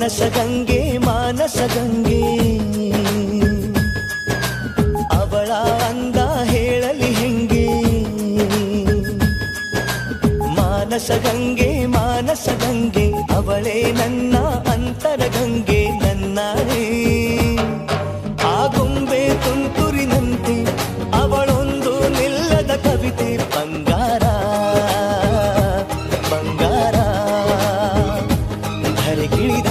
ಮಾನಸ ಗಂಗೆ ಮಾನಸ ಗಂಗೆ. ಅವಳ ಅಂದ ಹೇಳಲಿ ಹೆಂಗೆ? ಮಾನಸ ಗಂಗೆ ಮಾನಸ ಗಂಗೆ, ಅವಳೇ ನನ್ನ ಅಂತರ ಗಂಗೆ ನನ್ನರೇ ಆ ಗೊಂಬೆ ತುಂತುರಿನಂತೆ ಅವಳೊಂದು ನಿಲ್ಲದ ಕವಿತೆ, ಬಂಗಾರ ಬಂಗಾರ. ಧರಿಗಿಳಿದ